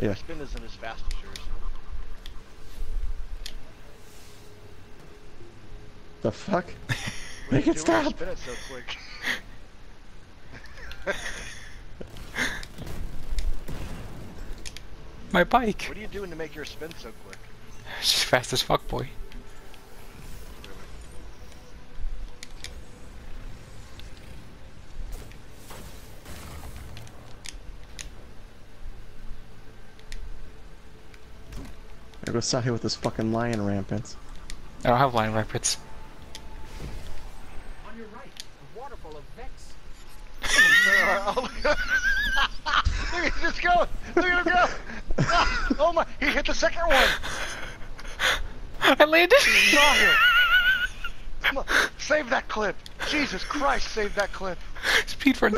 Yeah. Spin isn't as fast as yours. The fuck? Make it stop. Spin it so quick. My bike. What are you doing to make your spin so quick? It's just fast as fuck, boy. There goes Sahi with this fucking lion rampant. I don't have lion rapids. On your right, a waterfall of Vex. oh, look at him just go! Look at him go! Oh my! He hit the second one! I landed! Saw him! Come on, save that clip! Jesus Christ, save that clip! Speed run